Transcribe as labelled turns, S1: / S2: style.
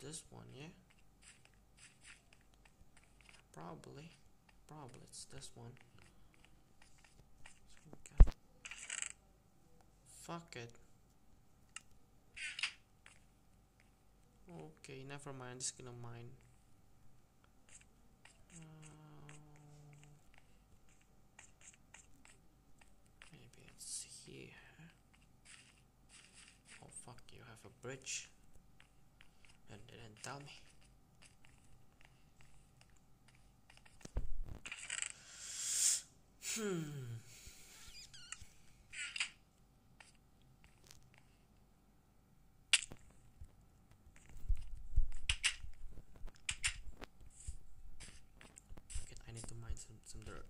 S1: this one, yeah? Probably. Probably it's this one. So Fuck it. Okay, never mind. Just gonna mine. Uh, maybe it's here. Oh fuck! You have a bridge. Tell me. Hmm. Okay, I need to mine some, some dirt.